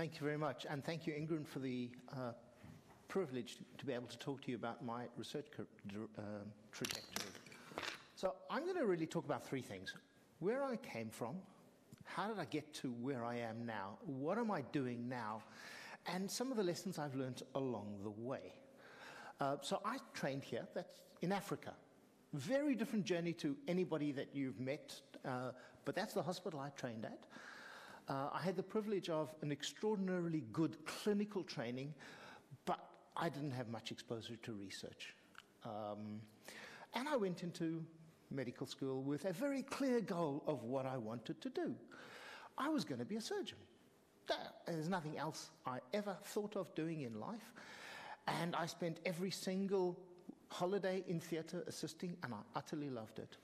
Thank you very much. And thank you, Ingrid, for the uh, privilege to be able to talk to you about my research uh, trajectory. So I'm going to really talk about three things. Where I came from, how did I get to where I am now, what am I doing now, and some of the lessons I've learned along the way. Uh, so I trained here, that's in Africa. Very different journey to anybody that you've met, uh, but that's the hospital I trained at. Uh, I had the privilege of an extraordinarily good clinical training, but I didn't have much exposure to research. Um, and I went into medical school with a very clear goal of what I wanted to do. I was going to be a surgeon. There's nothing else I ever thought of doing in life. And I spent every single holiday in theatre assisting, and I utterly loved it.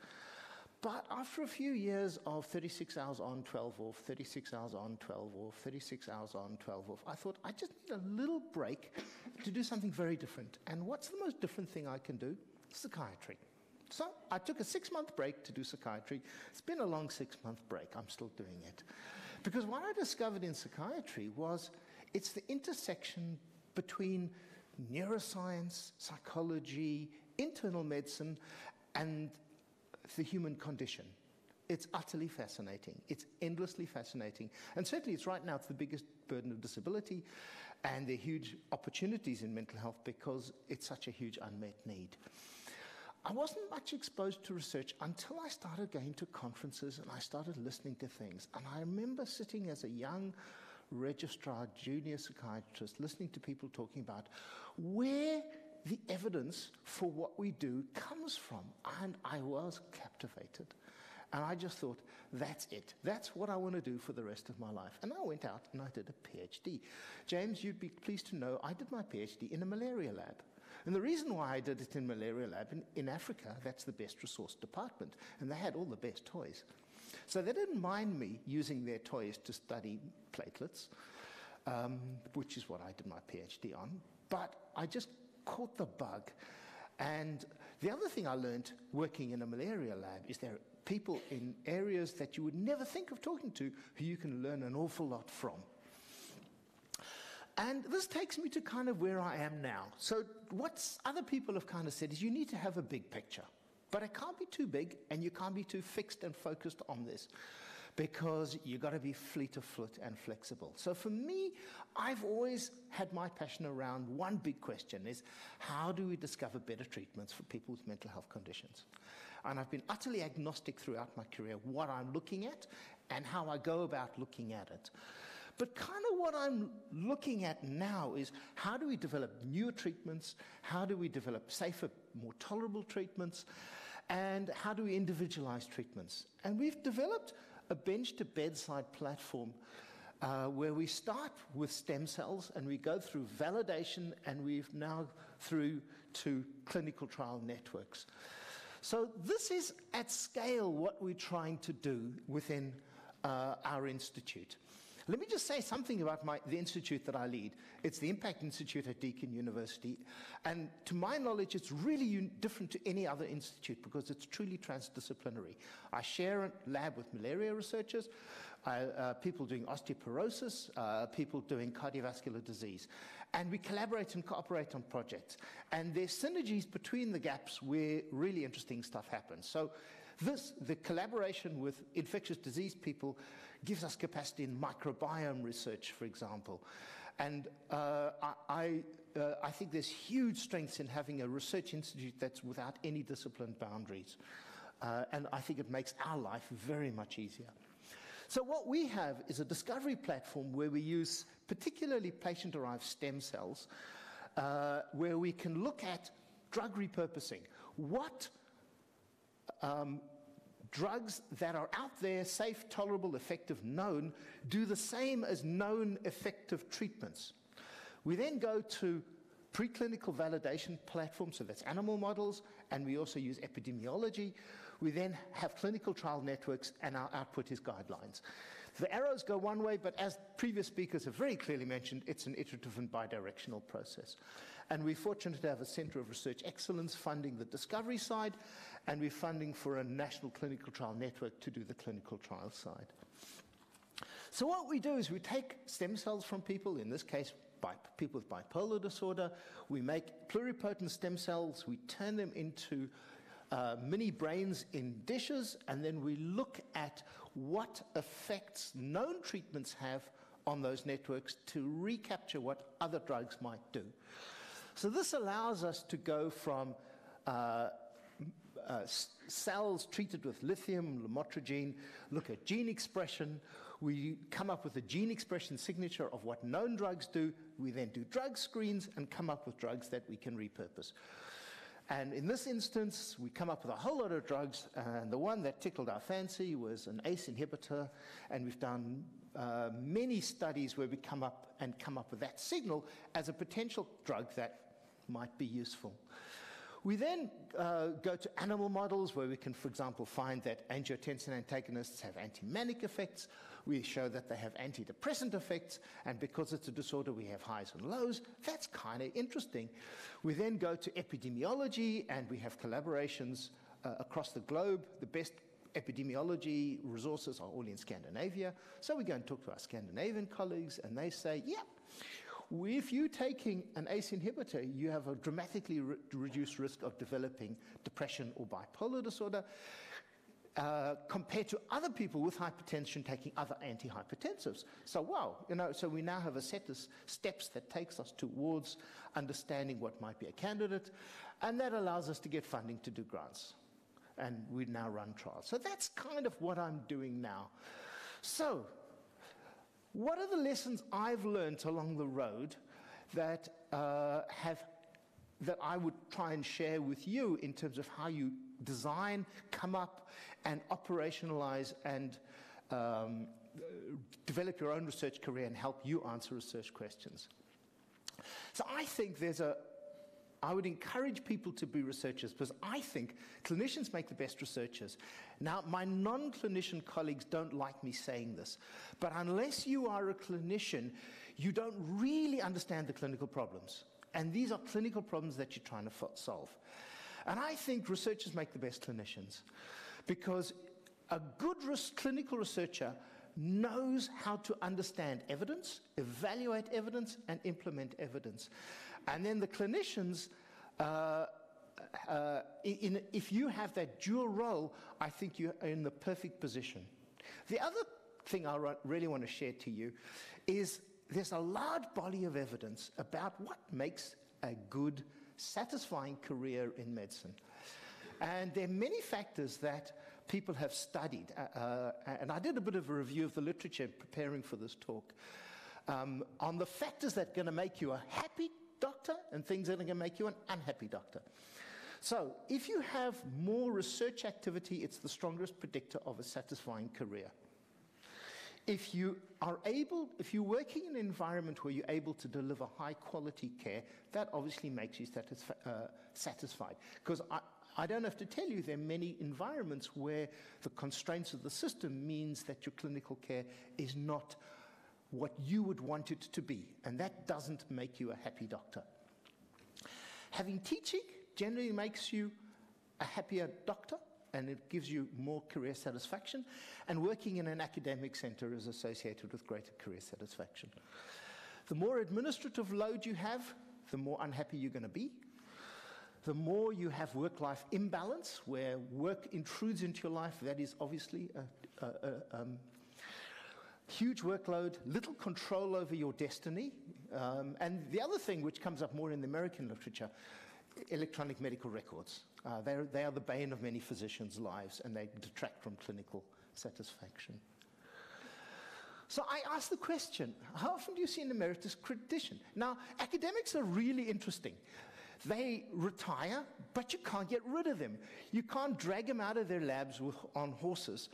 But after a few years of 36 hours on, 12 off, 36 hours on, 12 off, 36 hours on, 12 off, I thought I just need a little break to do something very different. And what's the most different thing I can do? Psychiatry. So I took a six month break to do psychiatry. It's been a long six month break. I'm still doing it. Because what I discovered in psychiatry was it's the intersection between neuroscience, psychology, internal medicine, and the human condition. It's utterly fascinating. It's endlessly fascinating. And certainly, it's right now, it's the biggest burden of disability, and are huge opportunities in mental health because it's such a huge unmet need. I wasn't much exposed to research until I started going to conferences and I started listening to things. And I remember sitting as a young registrar, junior psychiatrist, listening to people talking about where the evidence for what we do comes from. And I was captivated. And I just thought, that's it. That's what I want to do for the rest of my life. And I went out and I did a PhD. James, you'd be pleased to know I did my PhD in a malaria lab. And the reason why I did it in malaria lab, in, in Africa, that's the best resource department. And they had all the best toys. So they didn't mind me using their toys to study platelets, um, which is what I did my PhD on. But I just caught the bug. And the other thing I learned working in a malaria lab is there are people in areas that you would never think of talking to who you can learn an awful lot from. And this takes me to kind of where I am now. So, what other people have kind of said is you need to have a big picture. But it can't be too big and you can't be too fixed and focused on this because you've got to be fleet of foot and flexible. So for me, I've always had my passion around one big question is how do we discover better treatments for people with mental health conditions? And I've been utterly agnostic throughout my career what I'm looking at and how I go about looking at it. But kind of what I'm looking at now is how do we develop newer treatments? How do we develop safer, more tolerable treatments? And how do we individualize treatments? And we've developed a bench to bedside platform uh, where we start with stem cells and we go through validation and we've now through to clinical trial networks. So, this is at scale what we're trying to do within uh, our institute. Let me just say something about my, the institute that I lead. It's the Impact Institute at Deakin University. And to my knowledge, it's really un- different to any other institute because it's truly transdisciplinary. I share a lab with malaria researchers, uh, people doing osteoporosis, uh, people doing cardiovascular disease. And we collaborate and cooperate on projects. And there's synergies between the gaps where really interesting stuff happens. So this, the collaboration with infectious disease people, gives us capacity in microbiome research, for example. And uh, I, uh, I think there's huge strengths in having a research institute that's without any discipline boundaries. Uh, and I think it makes our life very much easier. So, what we have is a discovery platform where we use particularly patient derived stem cells, uh, where we can look at drug repurposing. What um, drugs that are out there, safe, tolerable, effective, known, do the same as known effective treatments. We then go to preclinical validation platforms, so that's animal models, and we also use epidemiology. We then have clinical trial networks, and our output is guidelines. The arrows go one way, but as previous speakers have very clearly mentioned, it's an iterative and bidirectional process. And we're fortunate to have a Centre of Research Excellence funding the discovery side, and we're funding for a national clinical trial network to do the clinical trial side. So what we do is we take stem cells from people, in this case, people with bipolar disorder. We make pluripotent stem cells. We turn them into uh, mini brains in dishes, and then we look at what effects known treatments have on those networks to recapture what other drugs might do. So this allows us to go from uh, uh, cells treated with lithium, lamotrigine, look at gene expression. We come up with a gene expression signature of what known drugs do. We then do drug screens and come up with drugs that we can repurpose. And in this instance, we come up with a whole lot of drugs, and the one that tickled our fancy was an ACE inhibitor, and we've done uh, many studies where we come up and come up with that signal as a potential drug that might be useful. We then uh, go to animal models where we can, for example, find that angiotensin antagonists have anti-manic effects. We show that they have antidepressant effects, and because it's a disorder, we have highs and lows. That's kind of interesting. We then go to epidemiology, and we have collaborations uh, across the globe. The best epidemiology resources are all in Scandinavia. So we go and talk to our Scandinavian colleagues, and they say, yeah, if you're taking an ACE inhibitor, you have a dramatically re reduced risk of developing depression or bipolar disorder. Uh, compared to other people with hypertension taking other antihypertensives. So, wow, you know, so we now have a set of steps that takes us towards understanding what might be a candidate, and that allows us to get funding to do grants. And we now run trials. So that's kind of what I'm doing now. So, what are the lessons I've learned along the road that uh, have that I would try and share with you in terms of how you design, come up, and operationalize and um, develop your own research career and help you answer research questions. So I think there's a, I would encourage people to be researchers because I think clinicians make the best researchers. Now, my non clinician colleagues don't like me saying this, but unless you are a clinician, you don't really understand the clinical problems. And these are clinical problems that you're trying to solve. And I think researchers make the best clinicians because a good res clinical researcher knows how to understand evidence, evaluate evidence, and implement evidence. And then the clinicians, uh, uh, in, if you have that dual role, I think you're in the perfect position. The other thing I really want to share to you is there's a large body of evidence about what makes a good, satisfying career in medicine. And there are many factors that people have studied. Uh, uh, and I did a bit of a review of the literature preparing for this talk um, on the factors that are going to make you a happy doctor and things that are going to make you an unhappy doctor. So, if you have more research activity, it's the strongest predictor of a satisfying career. If you are able, if you're working in an environment where you're able to deliver high quality care, that obviously makes you satisfi uh, satisfied. Because I, I don't have to tell you there are many environments where the constraints of the system means that your clinical care is not what you would want it to be, and that doesn't make you a happy doctor. Having teaching generally makes you a happier doctor, and it gives you more career satisfaction, and working in an academic center is associated with greater career satisfaction. The more administrative load you have, the more unhappy you're going to be, the more you have work life imbalance, where work intrudes into your life, that is obviously a, a, a um, huge workload, little control over your destiny. Um, and the other thing, which comes up more in the American literature, electronic medical records. Uh, they are the bane of many physicians' lives, and they detract from clinical satisfaction. So I ask the question how often do you see an emeritus clinician? Now, academics are really interesting. They retire, but you can't get rid of them. You can't drag them out of their labs with, on horses.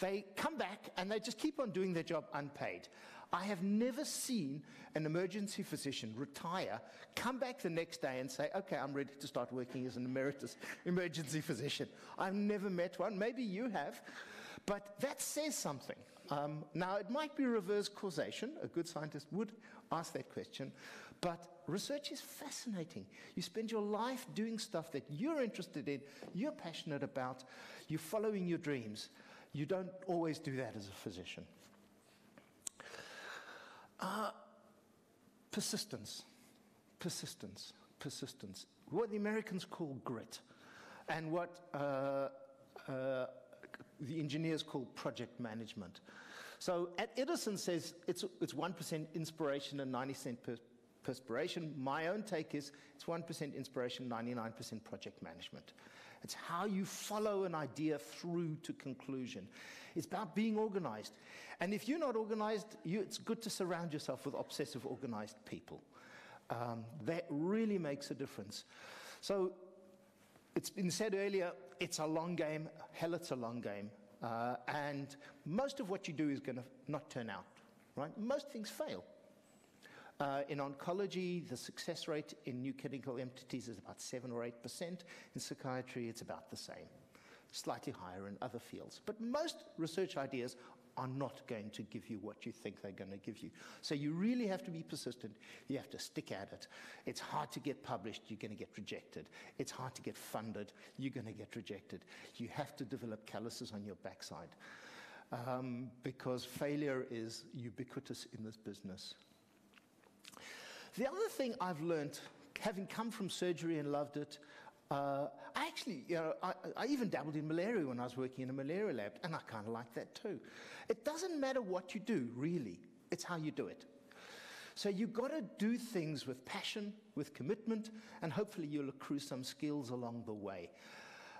They come back and they just keep on doing their job unpaid. I have never seen an emergency physician retire, come back the next day and say, okay, I'm ready to start working as an emeritus emergency physician. I've never met one. Maybe you have. But that says something. Um, now, it might be reverse causation. A good scientist would ask that question. But research is fascinating. You spend your life doing stuff that you're interested in, you're passionate about, you're following your dreams. You don't always do that as a physician. Uh, persistence, persistence, persistence. What the Americans call grit, and what uh, uh, the engineers call project management. So at Edison says it's, it's 1% inspiration and 90% per, perspiration. My own take is it's 1% inspiration, 99% project management. It's how you follow an idea through to conclusion. It's about being organized. And if you're not organized, you, it's good to surround yourself with obsessive organized people. Um, that really makes a difference. So it's been said earlier, it's a long game. Hell, it's a long game. Uh, and most of what you do is going to not turn out, right? Most things fail. Uh, in oncology, the success rate in new clinical entities is about 7 or 8%. In psychiatry, it's about the same, slightly higher in other fields. But most research ideas are not going to give you what you think they're going to give you. So you really have to be persistent. You have to stick at it. It's hard to get published, you're going to get rejected. It's hard to get funded, you're going to get rejected. You have to develop calluses on your backside. Um, because failure is ubiquitous in this business. The other thing I've learned, having come from surgery and loved it, uh, I actually, you know, I, I, even dabbled in malaria when I was working in a malaria lab, and I kind of like that too. It doesn't matter what you do, really, it's how you do it. So you've got to do things with passion, with commitment, and hopefully you'll accrue some skills along the way.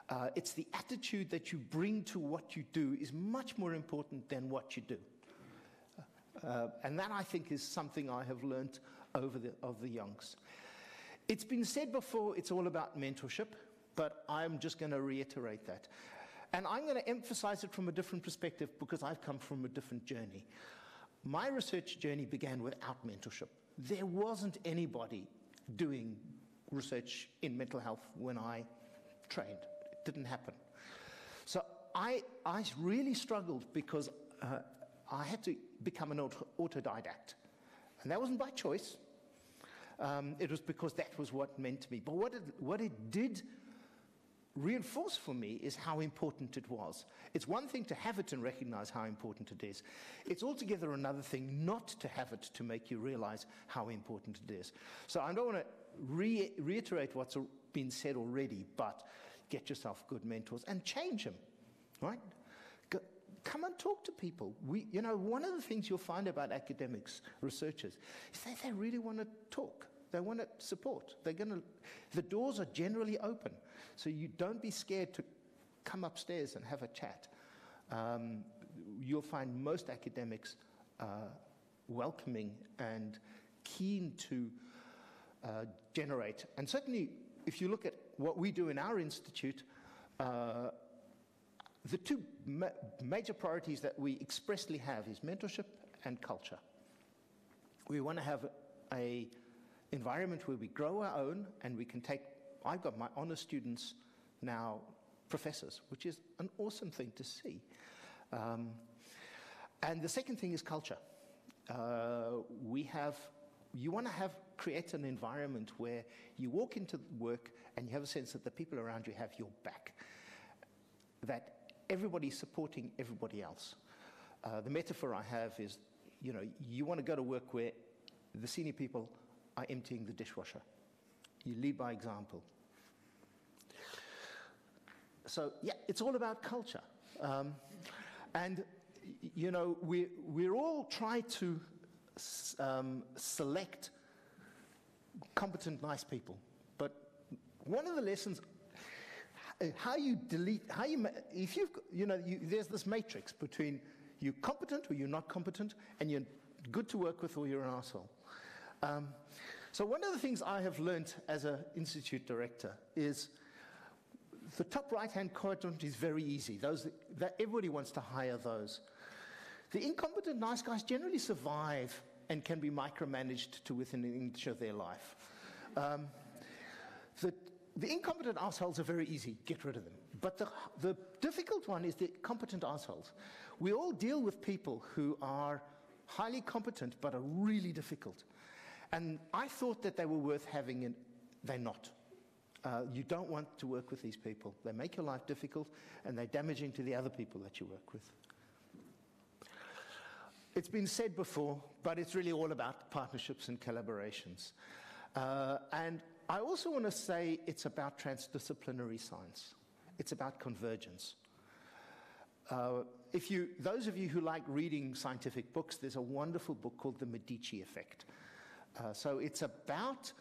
Uh, it's the attitude that you bring to what you do is much more important than what you do. Uh, and that, I think, is something I have learned over the, of the youngs. It's been said before, it's all about mentorship, but I'm just going to reiterate that. And I'm going to emphasize it from a different perspective because I've come from a different journey. My research journey began without mentorship. There wasn't anybody doing research in mental health when I trained. It didn't happen. So I, I really struggled because uh, I had to become an autodidact. And that wasn't by choice. Um, it was because that was what meant to me. But what it, what it did reinforce for me is how important it was. It's one thing to have it and recognize how important it is. It's altogether another thing not to have it to make you realize how important it is. So I don't want to re reiterate what's been said already, but get yourself good mentors and change them, right? Come and talk to people. We, you know, one of the things you'll find about academics, researchers, is that they really want to talk. They want to support. They're going to, the doors are generally open. So you don't be scared to come upstairs and have a chat. Um, you'll find most academics uh, welcoming and keen to uh, generate. And certainly, if you look at what we do in our institute, uh, the two ma major priorities that we expressly have is mentorship and culture. We want to have a environment where we grow our own and we can take, I've got my honor students now professors, which is an awesome thing to see. Um, and the second thing is culture. Uh, we have, you want to have, create an environment where you walk into work and you have a sense that the people around you have your back. That everybody's supporting everybody else. Uh, the metaphor I have is, you know, you want to go to work where the senior people are emptying the dishwasher. You lead by example. So, yeah, it's all about culture. Um, and, you know, we, we're all trying to um, select competent, nice people. But one of the lessons, how you delete, how you, if you've, you know, you, there's this matrix between you're competent or you're not competent, and you're good to work with or you're an asshole. Um, so one of the things I have learned as an institute director is the top right-hand quadrant is very easy. Those that everybody wants to hire those. The incompetent nice guys generally survive and can be micromanaged to within an inch of their life. Um, the, the incompetent assholes are very easy, get rid of them. But the, the difficult one is the competent assholes. We all deal with people who are highly competent but are really difficult. And I thought that they were worth having, and they're not. Uh, you don't want to work with these people. They make your life difficult, and they're damaging to the other people that you work with. It's been said before, but it's really all about partnerships and collaborations. Uh, and I also want to say it's about transdisciplinary science. It's about convergence. Uh, if you, those of you who like reading scientific books, there's a wonderful book called The Medici Effect. Uh, so it's about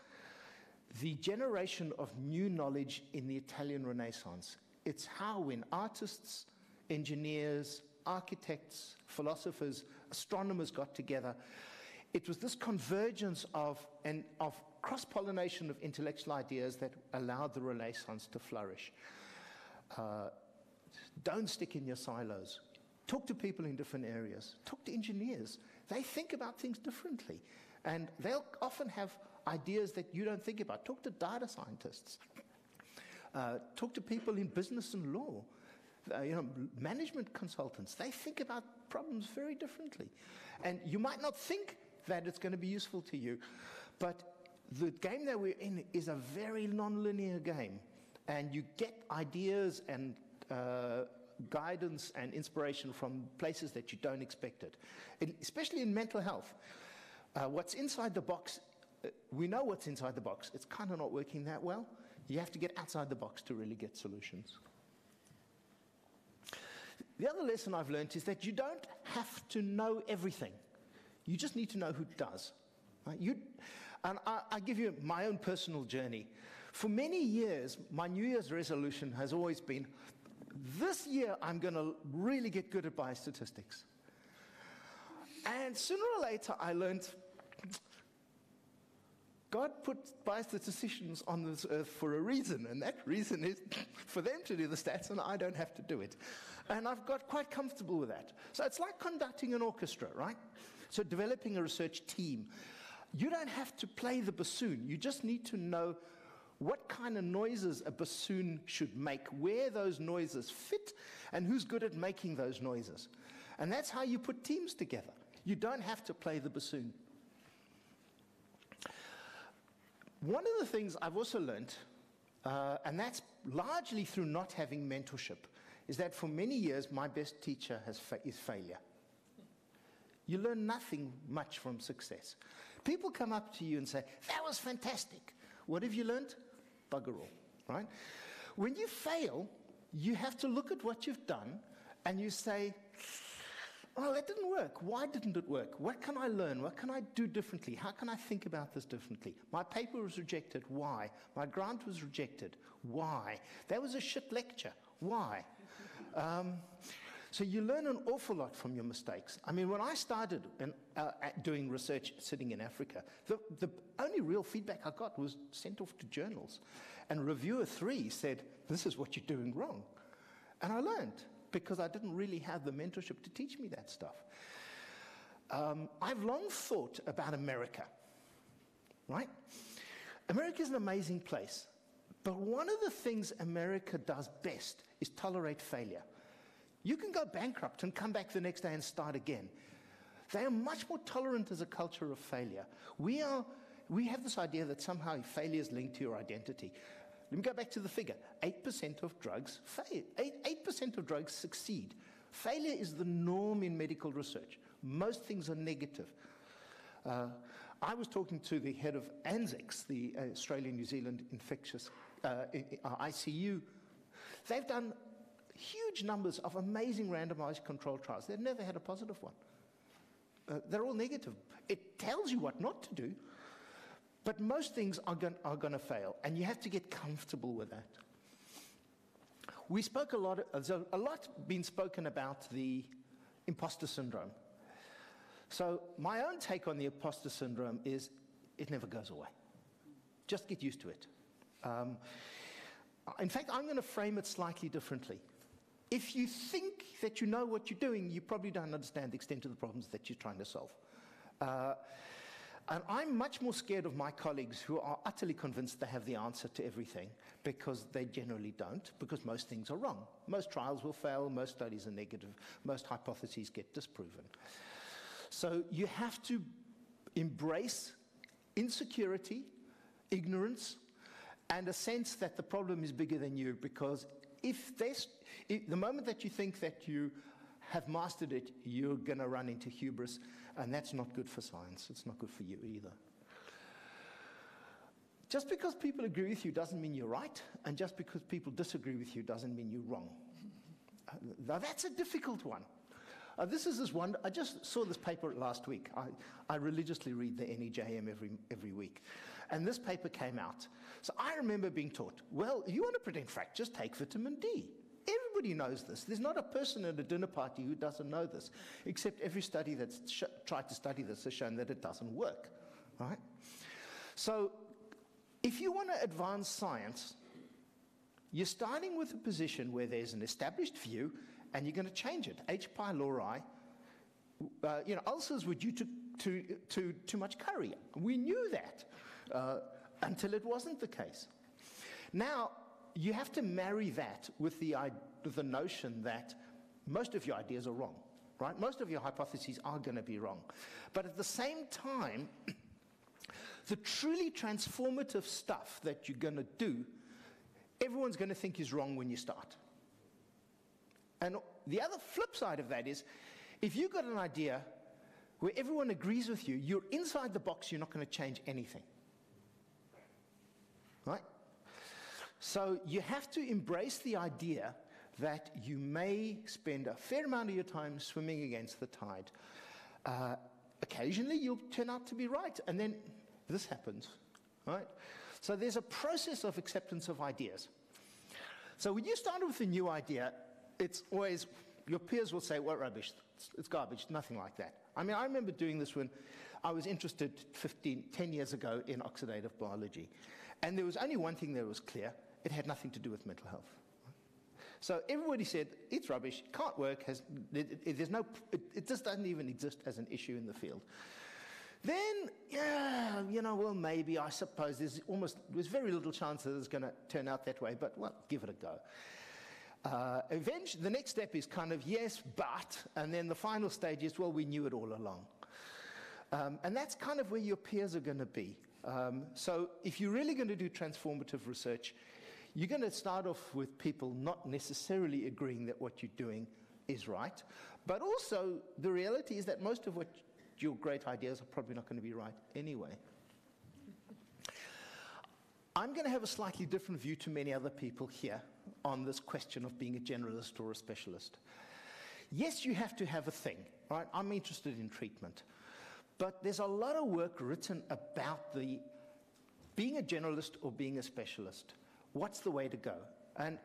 the generation of new knowledge in the Italian Renaissance. It's how, when artists, engineers, architects, philosophers, astronomers got together, it was this convergence of, and, of cross pollination of intellectual ideas that allowed the Renaissance to flourish. Uh, don't stick in your silos. Talk to people in different areas. Talk to engineers. They think about things differently. And they'll often have ideas that you don't think about. Talk to data scientists. Uh, talk to people in business and law. Uh, you know, management consultants. They think about problems very differently. And you might not think that it's going to be useful to you, but the game that we're in is a very non-linear game. And you get ideas and uh, guidance and inspiration from places that you don't expect it, especially in mental health. Uh, what's inside the box, uh, we know what's inside the box. It's kind of not working that well. You have to get outside the box to really get solutions. The other lesson I've learned is that you don't have to know everything. You just need to know who does. Right? You, and I, I give you my own personal journey. For many years, my New Year's resolution has always been this year I'm going to really get good at biostatistics. And sooner or later, I learned God put biostatisticians on this earth for a reason, and that reason is for them to do the stats, and I don't have to do it. And I've got quite comfortable with that. So it's like conducting an orchestra, right? So developing a research team. You don't have to play the bassoon, you just need to know what kind of noises a bassoon should make, where those noises fit, and who's good at making those noises. And that's how you put teams together. You don't have to play the bassoon. One of the things I've also learned, uh, and that's largely through not having mentorship, is that for many years my best teacher fa- is failure. You learn nothing much from success. People come up to you and say, That was fantastic. What have you learned? Bugger all, right? When you fail, you have to look at what you've done and you say, well, that didn't work. Why didn't it work? What can I learn? What can I do differently? How can I think about this differently? My paper was rejected. Why? My grant was rejected. Why? That was a shit lecture. Why? Um, so you learn an awful lot from your mistakes. I mean, when I started in, uh, doing research sitting in Africa, the, the only real feedback I got was sent off to journals. And reviewer three said, This is what you're doing wrong. And I learned because I didn't really have the mentorship to teach me that stuff. Um, I've long thought about America, right? America is an amazing place, but one of the things America does best is tolerate failure. You can go bankrupt and come back the next day and start again. They are much more tolerant as a culture of failure. We, are, we have this idea that somehow failure is linked to your identity. Let me go back to the figure 8% of drugs fail. 8, 8% of drugs succeed. Failure is the norm in medical research. Most things are negative. Uh, I was talking to the head of ANZICS, the Australian New Zealand Infectious uh, ICU. They've done huge numbers of amazing randomized controlled trials. They've never had a positive one. Uh, they're all negative. It tells you what not to do, but most things are going, are to fail, and you have to get comfortable with that. We spoke a lot, there's a, a lot been spoken about the imposter syndrome. So, my own take on the imposter syndrome is it never goes away. Just get used to it. Um, in fact, I'm going to frame it slightly differently. If you think that you know what you're doing, you probably don't understand the extent of the problems that you're trying to solve. Uh, and I'm much more scared of my colleagues who are utterly convinced they have the answer to everything because they generally don't, because most things are wrong. Most trials will fail, most studies are negative, most hypotheses get disproven. So you have to embrace insecurity, ignorance, and a sense that the problem is bigger than you because if, if the moment that you think that you have mastered it, you're going to run into hubris, and that's not good for science. It's not good for you either. Just because people agree with you doesn't mean you're right, and just because people disagree with you doesn't mean you're wrong. Uh, now, that's a difficult one. Uh, this is this one, I just saw this paper last week. I, I religiously read the NEJM every, every week. And this paper came out. So I remember being taught, well, you want to prevent fractures, take vitamin D. Everybody knows this. There's not a person at a dinner party who doesn't know this, except every study that's sh- tried to study this has shown that it doesn't work. Right? So if you want to advance science, you're starting with a position where there's an established view and you're going to change it. H. pylori, uh, you know, ulcers were due to, to, to too much curry. We knew that uh, until it wasn't the case. Now, you have to marry that with the, with the notion that most of your ideas are wrong, right? Most of your hypotheses are going to be wrong. But at the same time, the truly transformative stuff that you're going to do, everyone's going to think is wrong when you start. And the other flip side of that is if you've got an idea where everyone agrees with you, you're inside the box, you're not going to change anything. Right? So you have to embrace the idea that you may spend a fair amount of your time swimming against the tide. Uh, occasionally you'll turn out to be right, and then this happens, right? So there's a process of acceptance of ideas. So when you start with a new idea, it's always, your peers will say, what rubbish, it's, it's garbage, nothing like that. I mean, I remember doing this when I was interested 15, 10 years ago in oxidative biology. And there was only one thing that was clear it had nothing to do with mental health. So everybody said, it's rubbish, can't work, has, it, it, there's no, it, it just doesn't even exist as an issue in the field. Then, yeah, you know, well, maybe, I suppose there's almost, there's very little chance that it's going to turn out that way, but well, give it a go. Uh, eventually, the next step is kind of yes, but, and then the final stage is, well, we knew it all along. Um, and that's kind of where your peers are going to be. Um, so if you're really going to do transformative research, you're going to start off with people not necessarily agreeing that what you're doing is right, but also the reality is that most of what your great ideas are probably not going to be right anyway. I'm going to have a slightly different view to many other people here on this question of being a generalist or a specialist. Yes, you have to have a thing, right? I'm interested in treatment. But there's a lot of work written about the being a generalist or being a specialist. What's the way to go? And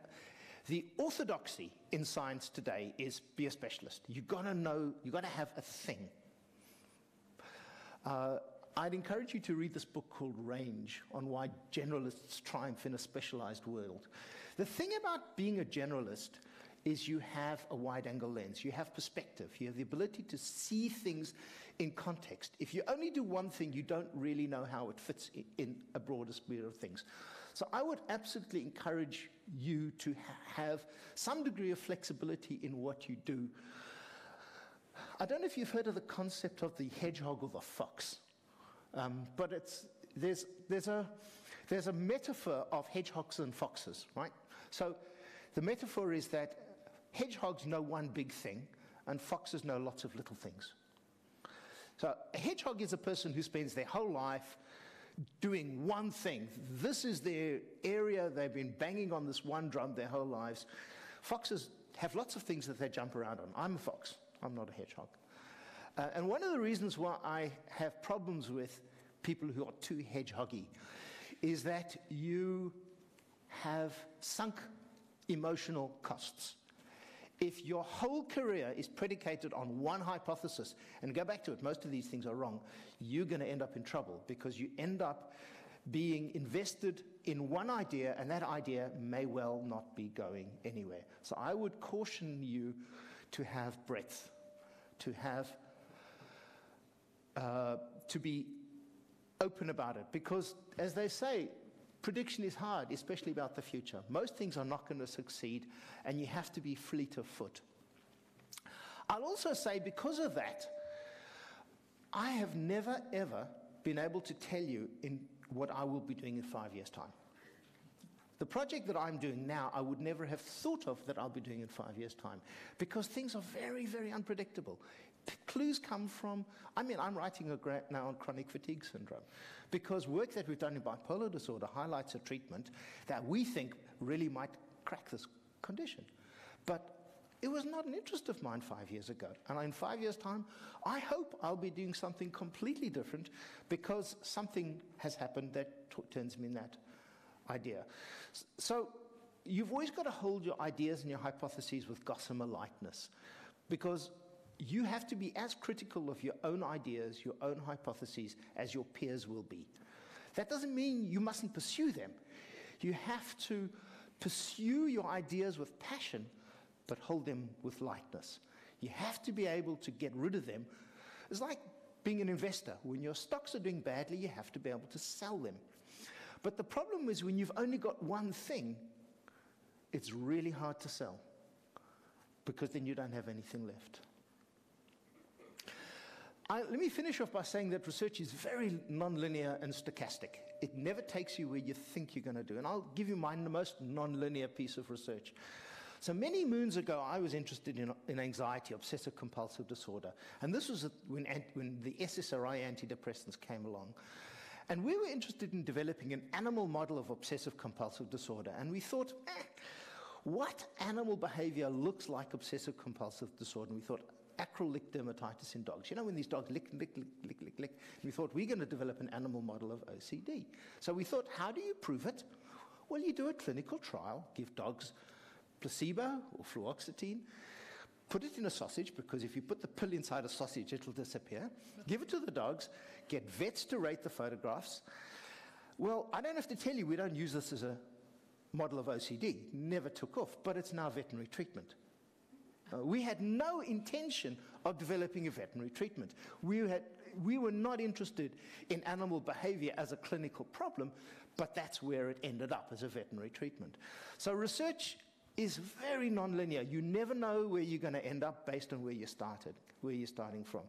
the orthodoxy in science today is be a specialist. You've got to know, you've got to have a thing. Uh, I'd encourage you to read this book called Range on why generalists triumph in a specialized world. The thing about being a generalist is you have a wide angle lens, you have perspective, you have the ability to see things in context. If you only do one thing, you don't really know how it fits in a broader sphere of things. So I would absolutely encourage you to ha- have some degree of flexibility in what you do. I don't know if you've heard of the concept of the hedgehog or the fox. Um, but it's, there's, there's, a, there's a metaphor of hedgehogs and foxes, right? So the metaphor is that hedgehogs know one big thing and foxes know lots of little things. So a hedgehog is a person who spends their whole life doing one thing. This is their area. They've been banging on this one drum their whole lives. Foxes have lots of things that they jump around on. I'm a fox. I'm not a hedgehog. Uh, and one of the reasons why I have problems with people who are too hedgehoggy is that you have sunk emotional costs. If your whole career is predicated on one hypothesis, and go back to it, most of these things are wrong, you're going to end up in trouble because you end up being invested in one idea, and that idea may well not be going anywhere. So I would caution you to have breadth, to have uh, to be open about it because, as they say, prediction is hard, especially about the future. Most things are not going to succeed, and you have to be fleet of foot. I'll also say, because of that, I have never ever been able to tell you in what I will be doing in five years' time. The project that I'm doing now, I would never have thought of that I'll be doing in five years' time because things are very, very unpredictable. Clues come from, I mean, I'm writing a grant now on chronic fatigue syndrome because work that we've done in bipolar disorder highlights a treatment that we think really might crack this condition. But it was not an interest of mine five years ago. And in five years' time, I hope I'll be doing something completely different because something has happened that turns me in that idea. So you've always got to hold your ideas and your hypotheses with gossamer lightness because you have to be as critical of your own ideas, your own hypotheses, as your peers will be. That doesn't mean you mustn't pursue them. You have to pursue your ideas with passion, but hold them with lightness. You have to be able to get rid of them. It's like being an investor. When your stocks are doing badly, you have to be able to sell them. But the problem is when you've only got one thing, it's really hard to sell because then you don't have anything left. I, let me finish off by saying that research is very nonlinear and stochastic. It never takes you where you think you're going to do. And I'll give you my most nonlinear piece of research. So many moons ago, I was interested in, in anxiety, obsessive compulsive disorder. And this was when, when the SSRI antidepressants came along. And we were interested in developing an animal model of obsessive compulsive disorder. And we thought, eh, what animal behavior looks like obsessive compulsive disorder? And we thought, acral lick dermatitis in dogs. You know, when these dogs lick, lick, lick, lick, lick, lick. We thought, we're going to develop an animal model of OCD. So we thought, how do you prove it? Well, you do a clinical trial, give dogs placebo or fluoxetine, put it in a sausage, because if you put the pill inside a sausage, it'll disappear. Give it to the dogs, get vets to rate the photographs. Well, I don't have to tell you, we don't use this as a model of OCD. Never took off, but it's now veterinary treatment. Uh, we had no intention of developing a veterinary treatment. We, had, we were not interested in animal behavior as a clinical problem, but that's where it ended up as a veterinary treatment. So research is very nonlinear. You never know where you're going to end up based on where you started, where you're starting from.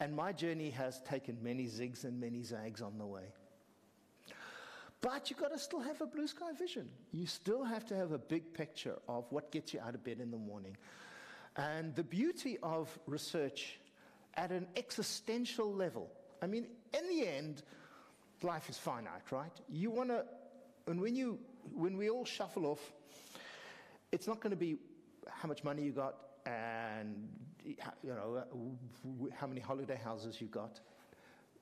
And my journey has taken many zigs and many zags on the way. But you've got to still have a blue sky vision. You still have to have a big picture of what gets you out of bed in the morning. And the beauty of research at an existential level, I mean, in the end, life is finite, right? You want to, and when, you, when we all shuffle off, it's not going to be how much money you got and you know, how many holiday houses you got.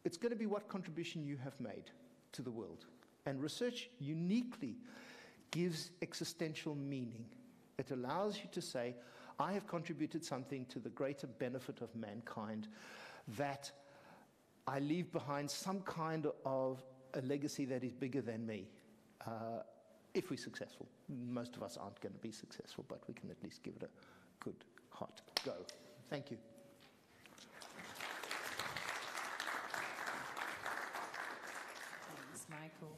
It's going to be what contribution you have made to the world. And research uniquely gives existential meaning. It allows you to say, I have contributed something to the greater benefit of mankind that I leave behind some kind of a legacy that is bigger than me. Uh, if we're successful. Most of us aren't going to be successful, but we can at least give it a good, hot go. Thank you. Thanks, Michael.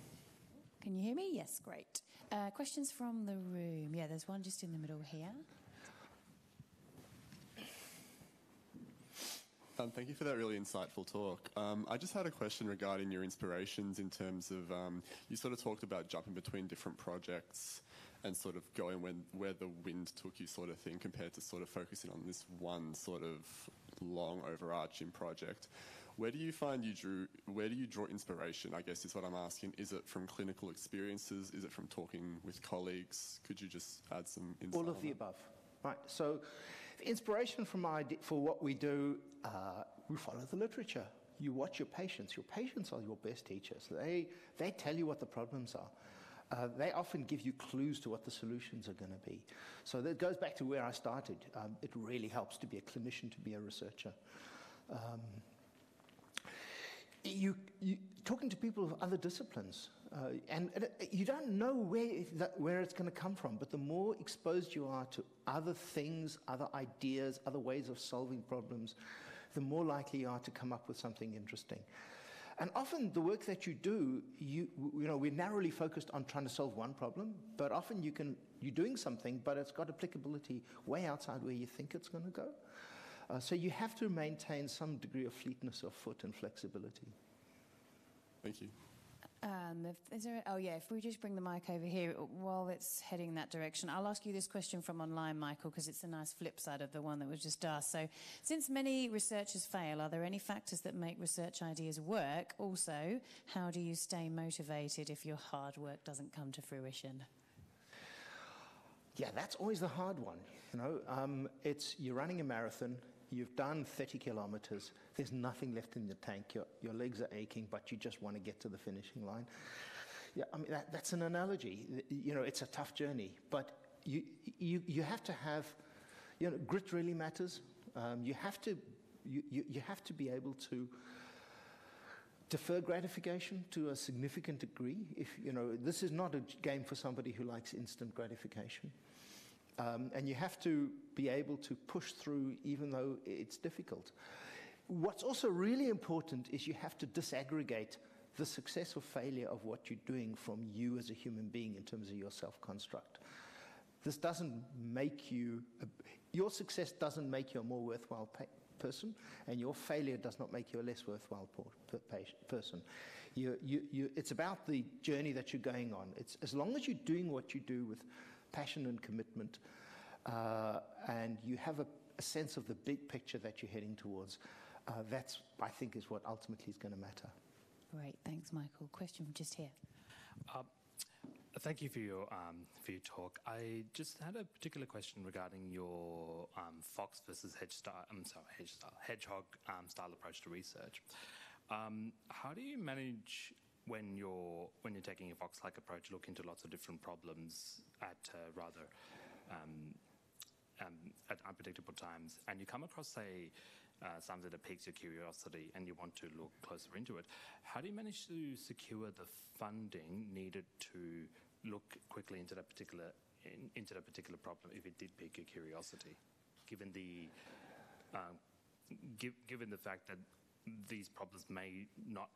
Can you hear me? Yes, great. Uh, questions from the room? Yeah, there's one just in the middle here. Um, thank you for that really insightful talk. Um, I just had a question regarding your inspirations in terms of um, you sort of talked about jumping between different projects and sort of going when, where the wind took you, sort of thing, compared to sort of focusing on this one sort of long overarching project. Where do you find you drew? Where do you draw inspiration? I guess is what I'm asking. Is it from clinical experiences? Is it from talking with colleagues? Could you just add some insight? All of the above. Right. So, inspiration from my, for what we do, uh, we follow the literature. You watch your patients. Your patients are your best teachers. They, they tell you what the problems are. Uh, they often give you clues to what the solutions are going to be. So that goes back to where I started. Um, it really helps to be a clinician, to be a researcher. Um, you, you, talking to people of other disciplines, uh, and, and, you don't know where, that, where it's going to come from, but the more exposed you are to other things, other ideas, other ways of solving problems, the more likely you are to come up with something interesting. And often the work that you do, you, you know, we're narrowly focused on trying to solve one problem, but often you can, you're doing something, but it's got applicability way outside where you think it's going to go. Uh, so you have to maintain some degree of fleetness of foot and flexibility. Thank you. Um, if, is there, oh, yeah, if we just bring the mic over here while it's heading that direction, I'll ask you this question from online, Michael, because it's a nice flip side of the one that was just asked. So, since many researchers fail, are there any factors that make research ideas work? Also, how do you stay motivated if your hard work doesn't come to fruition? Yeah, that's always the hard one. You know, um, it's you're running a marathon, you've done 30 kilometers, there's nothing left in the tank, your, your legs are aching, but you just want to get to the finishing line. Yeah, I mean, that, that's an analogy. You know, it's a tough journey, but you, you, you have to have, you know, grit really matters. Um, you, have to, you, you, you have to be able to defer gratification to a significant degree. If, you know, this is not a game for somebody who likes instant gratification. Um, and you have to be able to push through even though it's difficult. What's also really important is you have to disaggregate the success or failure of what you're doing from you as a human being in terms of your self construct. This doesn't make you, your success doesn't make you a more worthwhile person, and your failure does not make you a less worthwhile person. You, you, you, it's about the journey that you're going on. It's, as long as you're doing what you do with passion and commitment, uh, and you have a, a, sense of the big picture that you're heading towards, uh, that's, I think, is what ultimately is going to matter. Great, thanks, Michael. Question from just here. Uh, thank you for your um, for your talk. I just had a particular question regarding your um, fox versus hedge style. I'm sorry, hedge style, hedgehog um, style approach to research. Um, how do you manage when you're when you're taking a fox-like approach, look into lots of different problems at uh, rather um, um, at unpredictable times, and you come across say uh, something that piques your curiosity, and you want to look closer into it. How do you manage to secure the funding needed to look quickly into that particular in, into that particular problem if it did pique your curiosity, given the give, given the fact that these problems may not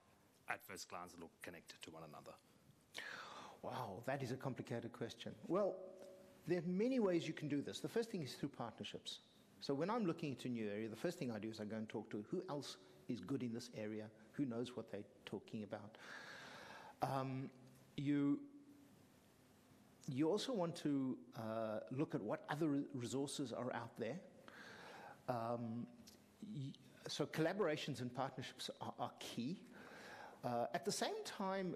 at first glance look connected to one another? Wow, that is a complicated question. Well, there are many ways you can do this. The first thing is through partnerships. So when I'm looking into a new area, the first thing I do is I go and talk to who else is good in this area, who knows what they're talking about. Um, you, you also want to uh, look at what other resources are out there. Um, so collaborations and partnerships are, are key. Uh, at the same time,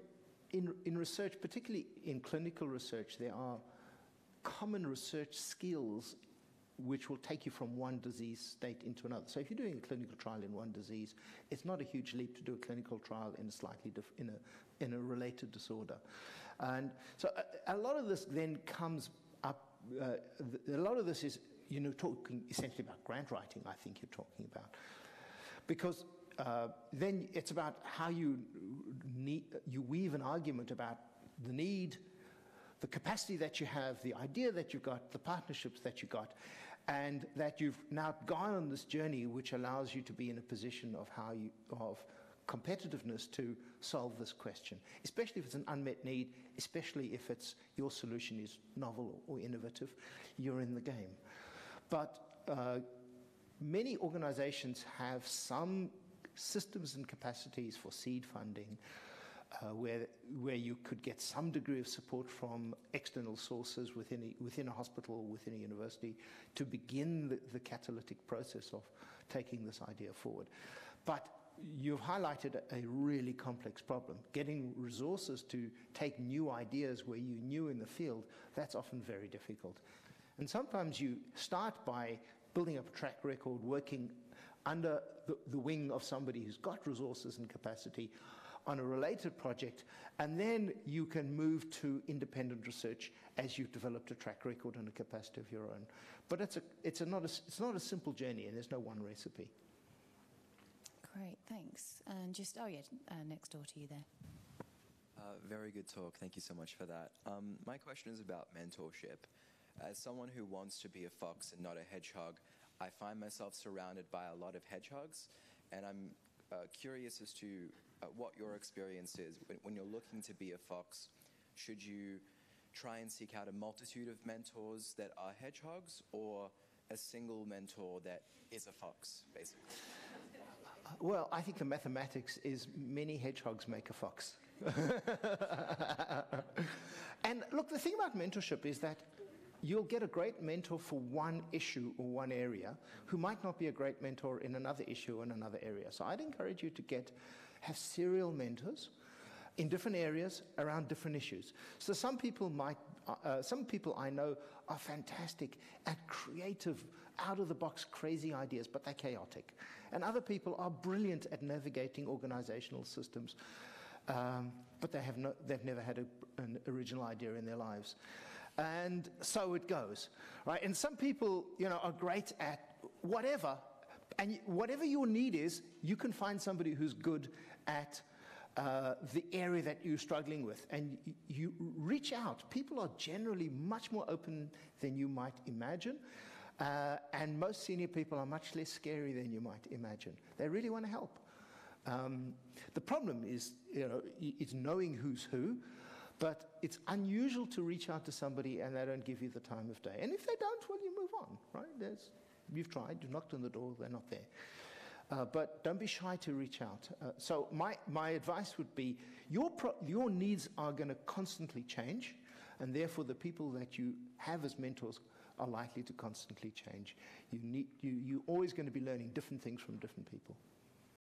in, in research, particularly in clinical research, there are common research skills which will take you from one disease state into another. So if you're doing a clinical trial in one disease, it's not a huge leap to do a clinical trial in a slightly in a in a related disorder. And so a, a lot of this then comes up. Uh, a lot of this is you know talking essentially about grant writing. I think you're talking about because uh, then it's about how you, need, you weave an argument about the need, the capacity that you have, the idea that you've got, the partnerships that you've got, and that you've now gone on this journey which allows you to be in a position of how you, of competitiveness to solve this question, especially if it's an unmet need, especially if it's your solution is novel or innovative, you're in the game. But uh, many organizations have some systems and capacities for seed funding, uh, where, where you could get some degree of support from external sources within a, within a hospital, within a university, to begin the, the catalytic process of taking this idea forward. But you've highlighted a really complex problem. Getting resources to take new ideas where you new in the field, that's often very difficult. And sometimes you start by building up a track record, working under the, the wing of somebody who's got resources and capacity on a related project, and then you can move to independent research as you've developed a track record and a capacity of your own. But it's, a, it's, a not, a, it's not a simple journey, and there's no one recipe. Great, thanks. And just, oh yeah, uh, next door to you there. Uh, very good talk. Thank you so much for that. Um, my question is about mentorship. As someone who wants to be a fox and not a hedgehog, I find myself surrounded by a lot of hedgehogs, and I'm uh, curious as to uh, what your experience is when, when, you're looking to be a fox. Should you try and seek out a multitude of mentors that are hedgehogs, or a single mentor that is a fox, basically? Well, I think the mathematics is many hedgehogs make a fox. and look, the thing about mentorship is that you'll get a great mentor for one issue or one area who might not be a great mentor in another issue or in another area. So I'd encourage you to get have serial mentors in different areas around different issues. So some people might, uh, uh some people I know are fantastic at creative, out of the box, crazy ideas, but they're chaotic. And other people are brilliant at navigating organizational systems, um, but they have no, they've never had a, an original idea in their lives. And so it goes, right? And some people, you know, are great at whatever, and whatever your need is, you can find somebody who's good at uh, the area that you're struggling with. And you, reach out. People are generally much more open than you might imagine. Uh, and most senior people are much less scary than you might imagine. They really want to help. Um, the problem is, you know, it's knowing who's who but it's unusual to reach out to somebody and they don't give you the time of day. And if they don't, well, you move on, right? There's, you've tried, you knocked on the door, they're not there. Uh, but don't be shy to reach out. Uh, so my, my advice would be your, pro- your needs are going to constantly change, and therefore the people that you have as mentors are likely to constantly change. You need, you, you're always going to be learning different things from different people.